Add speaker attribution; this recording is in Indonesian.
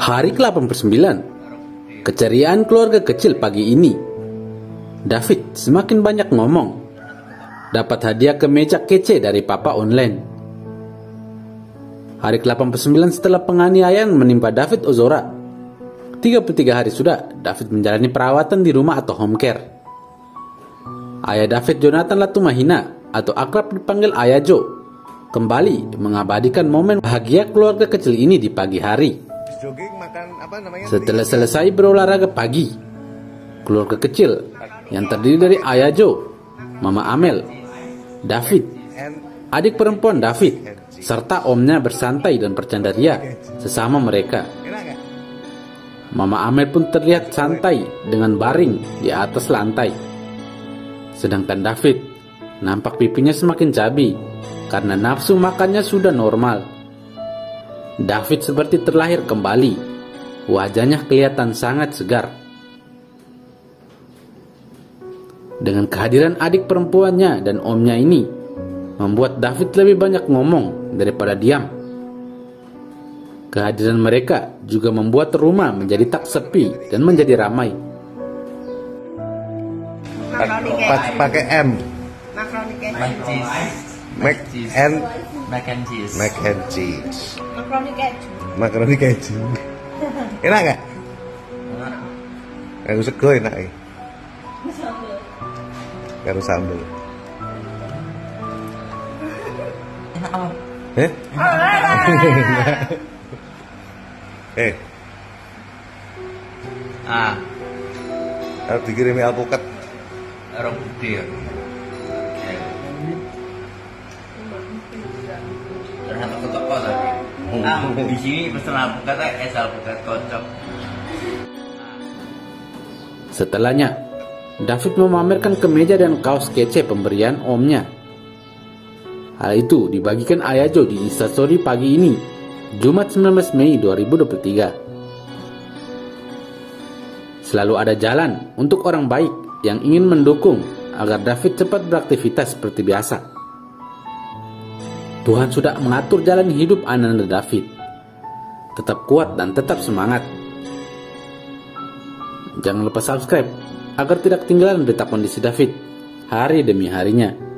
Speaker 1: Hari ke-89 Keceriaan keluarga kecil pagi ini. David semakin banyak ngomong. Dapat hadiah ke meja kece dari papa online. Hari ke-89 setelah penganiayaan menimpa David Ozora. 33 hari sudah David menjalani perawatan di rumah atau home care. Ayah David Jonathan Latumahina atau akrab dipanggil Ayah Joe kembali mengabadikan momen bahagia keluarga kecil ini di pagi hari. Setelah selesai berolahraga pagi, keluarga kecil yang terdiri dari Ayah Joe, Mama Amel, David, adik perempuan David, serta omnya bersantai dan bercanda ria sesama mereka. Mama Amel pun terlihat santai dengan baring di atas lantai. Sedangkan David nampak pipinya semakin cabi karena nafsu makannya sudah normal. David seperti terlahir kembali. Wajahnya kelihatan sangat segar. Dengan kehadiran adik perempuannya dan omnya ini, membuat David lebih banyak ngomong daripada diam. Kehadiran mereka juga membuat rumah menjadi tak sepi dan menjadi ramai.
Speaker 2: Pakai M
Speaker 3: Macaroni keju.
Speaker 4: Mac cheese.
Speaker 2: mac and
Speaker 4: Mac and cheese.
Speaker 2: mac and cheese
Speaker 3: Macaroni keju.
Speaker 2: makaroni keju enak nggak Karo sego enak ya Karo sambal
Speaker 4: Enak apa?
Speaker 2: Eh? eh,
Speaker 4: Ah,
Speaker 2: harus dikirimi alpukat
Speaker 4: orang putih. Ya. Terus aku ke toko tadi. Ah, di sini pesen alpukat, eh, es alpukat kocok.
Speaker 1: Setelahnya, David memamerkan kemeja dan kaos kece pemberian omnya. Hal itu dibagikan Ayah Jo di Instastory pagi ini, Jumat 19 Mei 2023. Selalu ada jalan untuk orang baik yang ingin mendukung agar David cepat beraktivitas seperti biasa. Tuhan sudah mengatur jalan hidup Ananda David. Tetap kuat dan tetap semangat. Jangan lupa subscribe agar tidak ketinggalan berita kondisi David hari demi harinya.